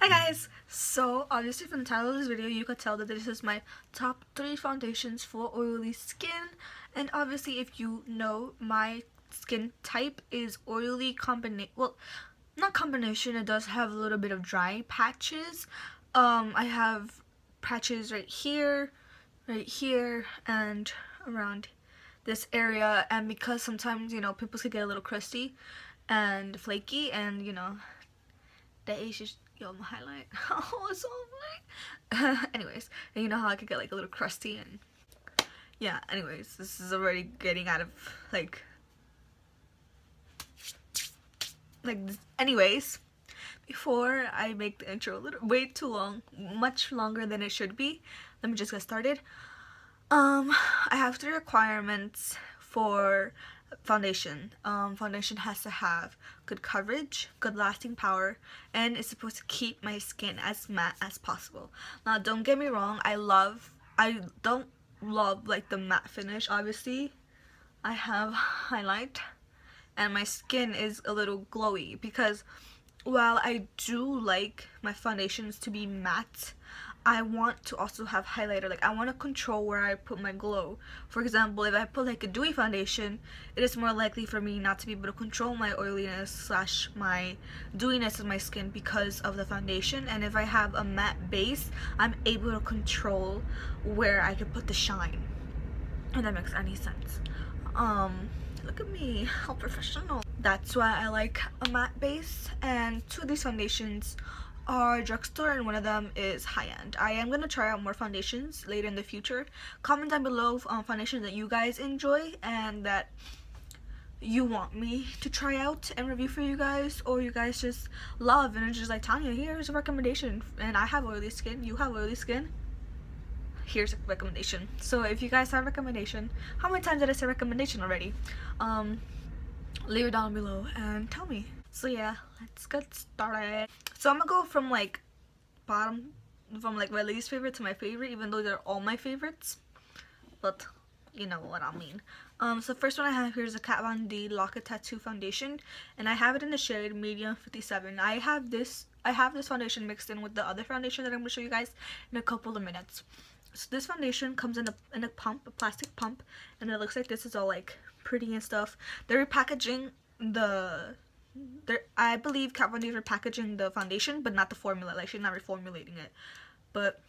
Hi guys! So obviously from the title of this video you could tell that this is my top 3 foundations for oily skin. And obviously if you know my skin type is oily combination well not combination. It does have a little bit of dry patches. Um I have patches right here right here and around this area. And because sometimes you know pimples can get a little crusty and flaky and you know that is just yo my highlight oh it's so black. Anyways and you know how I could get like a little crusty and yeah anyways this is already getting out of like like anyways before I make the intro a little way too long much longer than it should be let me just get started. Um I have three requirements for foundation. Um, foundation has to have good coverage, good lasting power, and it's supposed to keep my skin as matte as possible. Now, don't get me wrong, I love, I don't love like the matte finish, obviously. I have highlight, and my skin is a little glowy because while I do like my foundations to be matte, I want to also have highlighter like I want to control where I put my glow. For example if I put like a dewy foundation it is more likely for me not to be able to control my oiliness slash my dewiness of my skin because of the foundation. And if I have a matte base I'm able to control where I can put the shine. If that makes any sense. Um look at me how professional. That's why I like a matte base and two of these foundations are drugstore and one of them is high-end. I am going to try out more foundations later in the future. Comment down below um, foundations that you guys enjoy and that you want me to try out and review for you guys or you guys just love and it's just like Tanya here's a recommendation and I have oily skin you have oily skin here's a recommendation so if you guys have a recommendation how many times did I say recommendation already um leave it down below and tell me so yeah let's get started. So i'm gonna go from like bottom from like my least favorite to my favorite even though they're all my favorites. But you know what i mean. Um so first one i have here is a kat von d lock-it tattoo foundation and i have it in the shade medium 57 i have this i have this foundation mixed in with the other foundation that i'm to show you guys in a couple of minutes. So this foundation comes in a in a pump a plastic pump and it looks like this is all like pretty and stuff. They're repackaging the I believe Kat Von D are packaging the foundation but not the formula. Like she's not reformulating it. But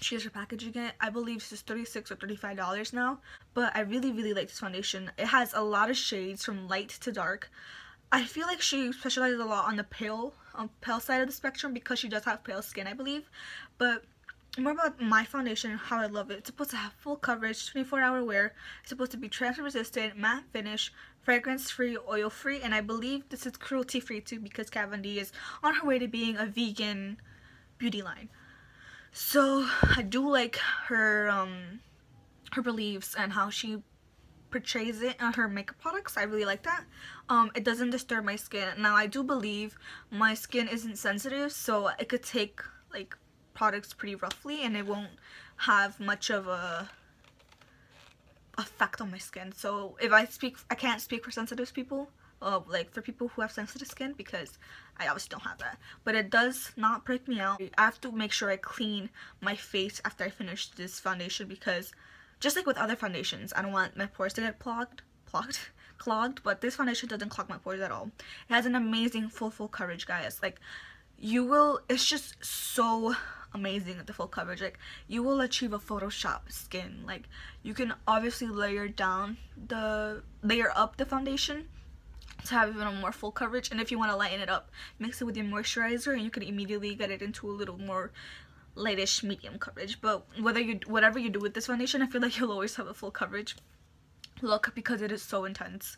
she is repackaging it. I believe this is 36 or 35 dollars now. But I really really like this foundation. It has a lot of shades from light to dark. I feel like she specializes a lot on the pale on pale side of the spectrum because she does have pale skin I believe. But more about my foundation how I love it. It's supposed to have full coverage, 24 hour wear. It's supposed to be transfer resistant, matte finish, fragrance free, oil free, and I believe this is cruelty free too because D is on her way to being a vegan beauty line. So I do like her um her beliefs and how she portrays it on her makeup products. I really like that. Um, it doesn't disturb my skin. Now I do believe my skin isn't sensitive so it could take like products pretty roughly and it won't have much of a effect on my skin. So if I speak I can't speak for sensitive people uh, like for people who have sensitive skin because I obviously don't have that. But it does not break me out. I have to make sure I clean my face after I finish this foundation because just like with other foundations I don't want my pores to get clogged clogged clogged but this foundation doesn't clog my pores at all. It has an amazing full full coverage guys. Like you will it's just so amazing at the full coverage like you will achieve a photoshop skin like you can obviously layer down the layer up the foundation to have even a more full coverage and if you want to lighten it up mix it with your moisturizer and you can immediately get it into a little more lightish medium coverage but whether you whatever you do with this foundation I feel like you'll always have a full coverage look because it is so intense.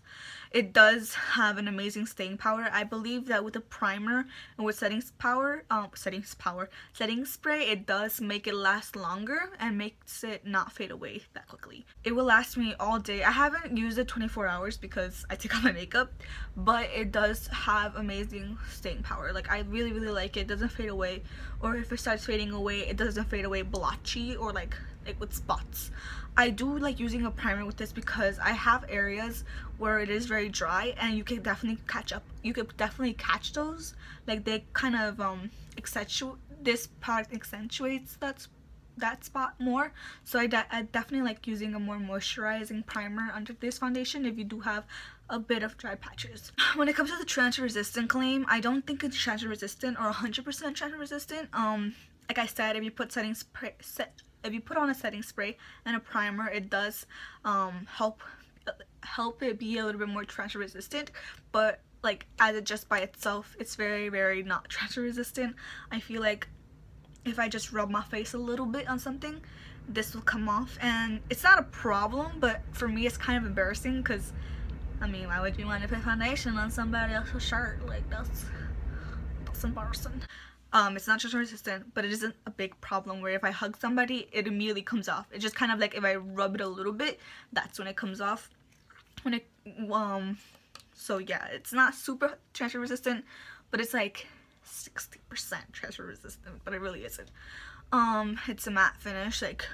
It does have an amazing staying power. I believe that with a primer and with settings power, um, settings power, setting spray, it does make it last longer and makes it not fade away that quickly. It will last me all day. I haven't used it 24 hours because I take off my makeup, but it does have amazing staying power. Like I really, really like it. It doesn't fade away or if it starts fading away, it doesn't fade away blotchy or like like with spots. I do like using a primer with this because I have areas where it is very dry and you can definitely catch up. You could definitely catch those. Like they kind of um accentuate this product accentuates that that spot more so I, de I definitely like using a more moisturizing primer under this foundation if you do have a bit of dry patches. When it comes to the transfer resistant claim, I don't think it's transfer resistant or 100% transfer resistant. Um, like I said, if you put setting spray, set, if you put on a setting spray and a primer, it does um, help help it be a little bit more transfer resistant. But like as it just by itself, it's very very not transfer resistant. I feel like if I just rub my face a little bit on something, this will come off. And it's not a problem, but for me it's kind of embarrassing because I mean, why would you want to put foundation on somebody else's shirt? Like, that's, that's embarrassing. Um, it's not just resistant, but it isn't a big problem where if I hug somebody, it immediately comes off. It's just kind of like if I rub it a little bit, that's when it comes off. When it, um, so yeah, it's not super transfer resistant, but it's like 60% transfer resistant, but it really isn't. Um, it's a matte finish, like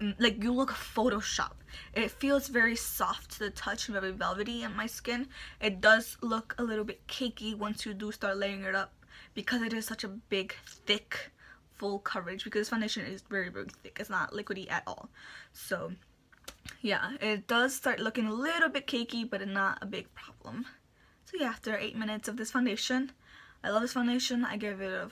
Mm, like you look Photoshop. It feels very soft to the touch and very velvety in my skin. It does look a little bit cakey once you do start layering it up because it is such a big, thick, full coverage because foundation is very, very thick. It's not liquidy at all. So yeah, it does start looking a little bit cakey but not a big problem. So yeah, after 8 minutes of this foundation, I love this foundation. I give it a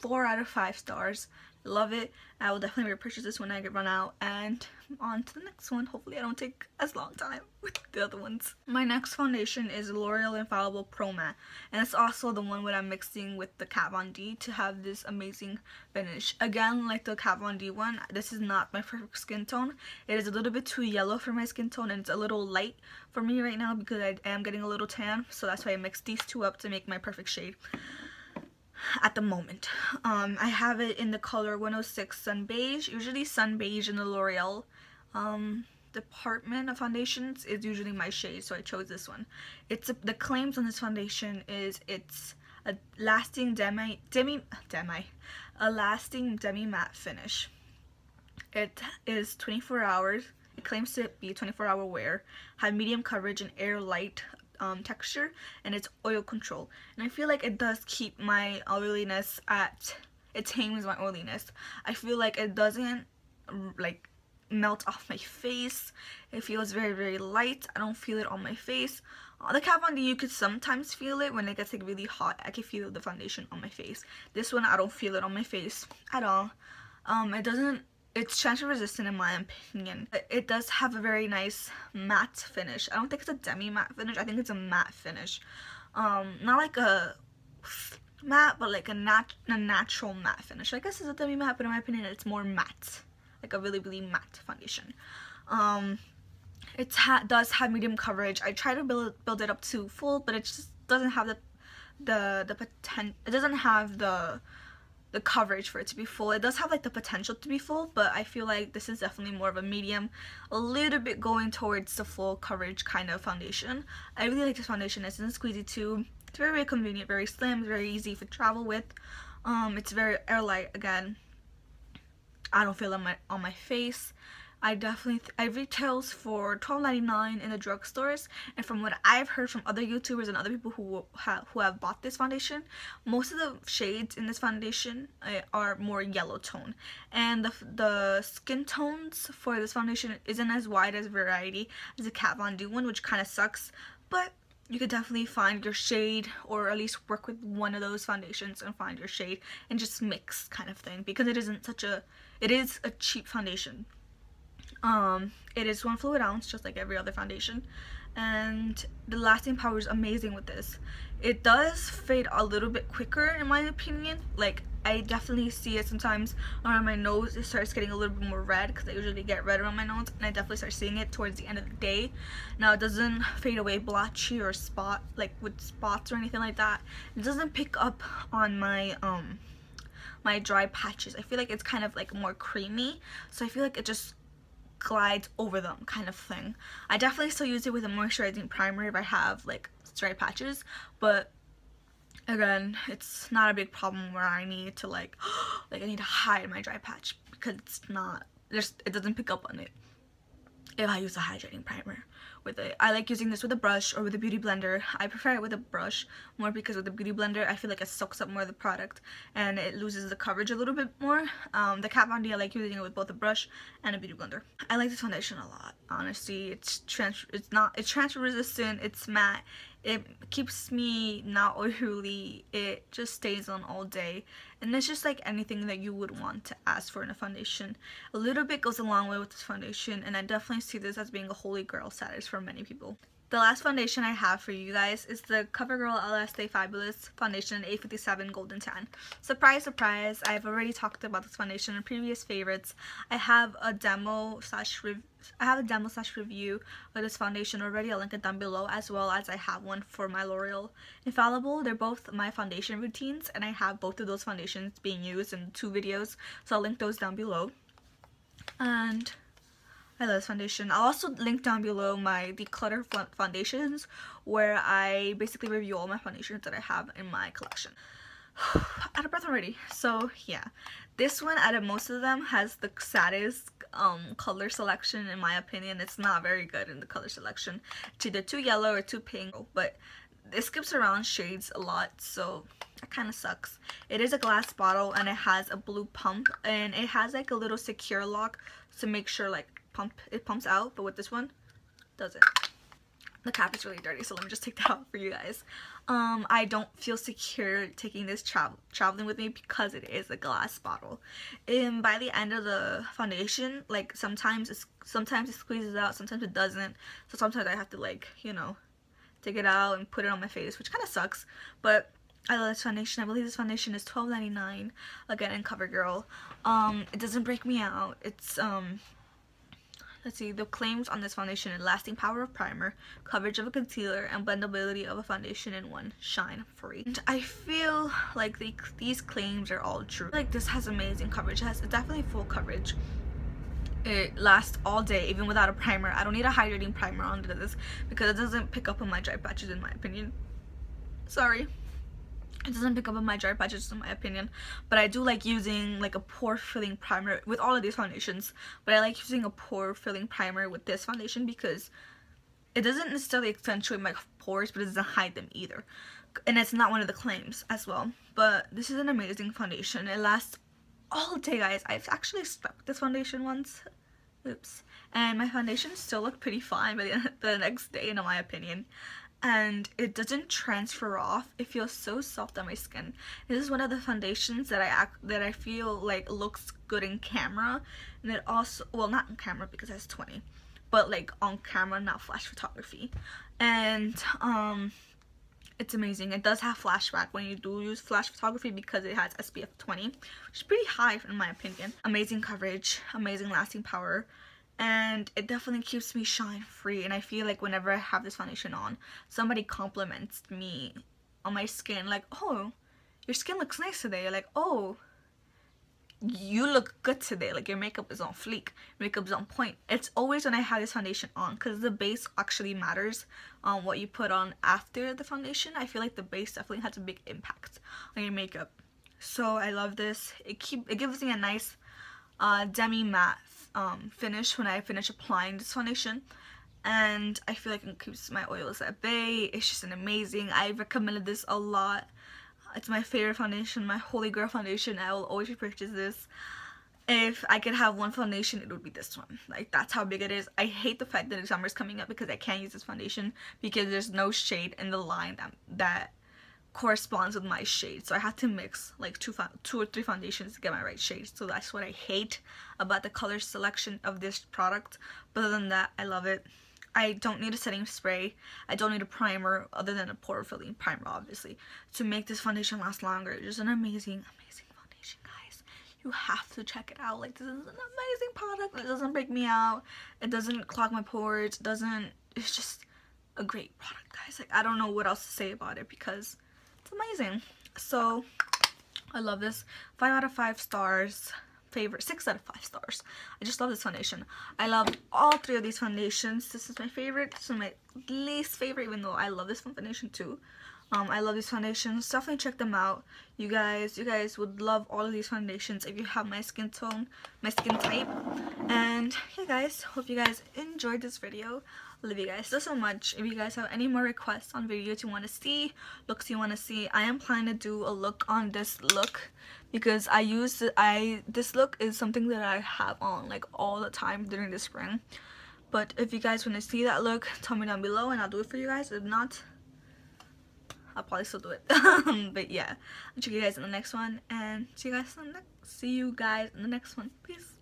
4 out of 5 stars love it. I will definitely repurchase this when i get run out. And on to the next one. Hopefully i don't take as long time with the other ones. My next foundation is l'oreal infallible pro matte. And it's also the one that i'm mixing with the kat von d to have this amazing finish. Again like the kat von d one this is not my perfect skin tone. It is a little bit too yellow for my skin tone and it's a little light for me right now because i am getting a little tan. So that's why i mixed these two up to make my perfect shade at the moment. Um, I have it in the color 106 Sun Beige. Usually Sun Beige in the L'Oreal um, department of foundations is usually my shade, so I chose this one. It's a, The claims on this foundation is it's a lasting demi, demi, demi, a lasting demi matte finish. It is 24 hours. It claims to be 24 hour wear, have medium coverage and air light um, texture and it's oil control. And I feel like it does keep my oiliness at it tames my oiliness. I feel like it doesn't like melt off my face. It feels very very light. I don't feel it on my face. On the Kat Von D you could sometimes feel it when it gets like really hot. I can feel the foundation on my face. This one I don't feel it on my face at all. Um it doesn't it's transfer resistant in my opinion. It does have a very nice matte finish. I don't think it's a demi matte finish. I think it's a matte finish. Um, not like a matte, but like a, nat a natural matte finish. I guess it's a demi matte, but in my opinion, it's more matte. Like a really, really matte foundation. Um, it ha does have medium coverage. I try to build build it up to full, but it just doesn't have the the the potential. It doesn't have the the coverage for it to be full. It does have like the potential to be full, but I feel like this is definitely more of a medium, a little bit going towards the full coverage kind of foundation. I really like this foundation. It's in a squeezy too. It's very, very convenient, very slim, very easy to travel with. Um, it's very airlight again. I don't feel it on my, on my face. I definitely, I retails for $12.99 in the drugstores and from what I've heard from other YouTubers and other people who, have who have bought this foundation, most of the shades in this foundation uh, are more yellow tone. And the, the skin tones for this foundation isn't as wide as variety as the Kat Von D one which kind of sucks but you could definitely find your shade or at least work with one of those foundations and find your shade and just mix kind of thing because it isn't such a it is a cheap foundation um, it is one fluid ounce, just like every other foundation. And the lasting power is amazing with this. It does fade a little bit quicker in my opinion. Like, I definitely see it sometimes around my nose. It starts getting a little bit more red because I usually get red around my nose. And I definitely start seeing it towards the end of the day. Now, it doesn't fade away blotchy or spot, like with spots or anything like that. It doesn't pick up on my, um, my dry patches. I feel like it's kind of like more creamy. So I feel like it just glides over them kind of thing. I definitely still use it with a moisturizing primer if I have like dry patches, but again, it's not a big problem where I need to like, like I need to hide my dry patch because it's not, there's, it doesn't pick up on it if I use a hydrating primer, with it. I like using this with a brush or with a beauty blender. I prefer it with a brush more because with the beauty blender I feel like it soaks up more of the product and it loses the coverage a little bit more. Um, the Kat Von D I like using it with both a brush and a beauty blender. I like this foundation a lot. Honestly, it's trans it's not it's transfer resistant. It's matte it keeps me not oily it just stays on all day and it's just like anything that you would want to ask for in a foundation a little bit goes a long way with this foundation and i definitely see this as being a holy grail status for many people the last foundation I have for you guys is the CoverGirl LS Fabulous Foundation in A57 Golden Tan. Surprise, surprise, I've already talked about this foundation in previous favorites. I have a demo slash I have a demo slash review of this foundation already. I'll link it down below as well as I have one for my L'Oreal Infallible. They're both my foundation routines and I have both of those foundations being used in two videos. So I'll link those down below. And I love this foundation. I'll also link down below my declutter foundations where I basically review all my foundations that I have in my collection. out of breath already. So yeah, this one out of most of them has the saddest um, color selection in my opinion. It's not very good in the color selection. It's either too yellow or too pink, but it skips around shades a lot so that kind of sucks. It is a glass bottle and it has a blue pump and it has like a little secure lock to make sure like pump it pumps out but with this one doesn't the cap is really dirty so let me just take that out for you guys um i don't feel secure taking this travel traveling with me because it is a glass bottle and by the end of the foundation like sometimes it's sometimes it squeezes out sometimes it doesn't so sometimes i have to like you know take it out and put it on my face which kind of sucks but I love this foundation. I believe this foundation is $12.99 again in CoverGirl. Um, it doesn't break me out. It's um Let's see, the claims on this foundation are lasting power of primer, coverage of a concealer, and blendability of a foundation in one, shine free. And I feel like the, these claims are all true. Like this has amazing coverage, it has definitely full coverage. It lasts all day even without a primer. I don't need a hydrating primer under this because it doesn't pick up on my dry patches in my opinion. Sorry it doesn't pick up on my dry patches in my opinion. But I do like using like a pore filling primer with all of these foundations. But I like using a pore filling primer with this foundation because it doesn't necessarily accentuate my pores but it doesn't hide them either. And it's not one of the claims as well. But this is an amazing foundation. It lasts all day guys. I've actually slept this foundation once. Oops. And my foundation still looked pretty fine by the, the next day in my opinion and it doesn't transfer off. It feels so soft on my skin. This is one of the foundations that i act that i feel like looks good in camera. And it also well not in camera because it's 20 but like on camera not flash photography. And um it's amazing. It does have flashback when you do use flash photography because it has spf 20 which is pretty high in my opinion. Amazing coverage amazing lasting power and it definitely keeps me shine free and I feel like whenever I have this foundation on somebody compliments me on my skin like oh your skin looks nice today. You're like oh you look good today. Like your makeup is on fleek makeup is on point. It's always when I have this foundation on because the base actually matters on what you put on after the foundation. I feel like the base definitely has a big impact on your makeup. So I love this. It keep it gives me a nice uh, demi matte um, finish when I finish applying this foundation and I feel like it keeps my oils at bay. It's just an amazing. I recommended this a lot. It's my favorite foundation, my holy grail foundation. I will always repurchase this. If I could have one foundation, it would be this one. Like, that's how big it is. I hate the fact that the summer is coming up because I can't use this foundation because there's no shade in the line that, that corresponds with my shade. So I had to mix like two two or three foundations to get my right shade. So that's what I hate about the color selection of this product. But other than that I love it. I don't need a setting spray. I don't need a primer other than a pore filling primer obviously to make this foundation last longer. It's just an amazing amazing foundation guys. You have to check it out. Like this is an amazing product. It doesn't break me out. It doesn't clog my pores. It doesn't it's just a great product guys. Like I don't know what else to say about it because amazing. So I love this. 5 out of 5 stars. Favorite. 6 out of 5 stars. I just love this foundation. I love all three of these foundations. This is my favorite. This is my least favorite even though I love this foundation too. Um, I love these foundations. Definitely check them out. You guys, you guys would love all of these foundations if you have my skin tone, my skin type. And yeah, guys, hope you guys enjoyed this video. Love you guys so so much. If you guys have any more requests on videos you want to see, looks you want to see, I am planning to do a look on this look because I use I this look is something that I have on like all the time during the spring. But if you guys want to see that look, tell me down below and I'll do it for you guys. If not, I'll probably still do it. but yeah, I'll check you guys in the next one and see you guys in the next see you guys in the next one. Peace.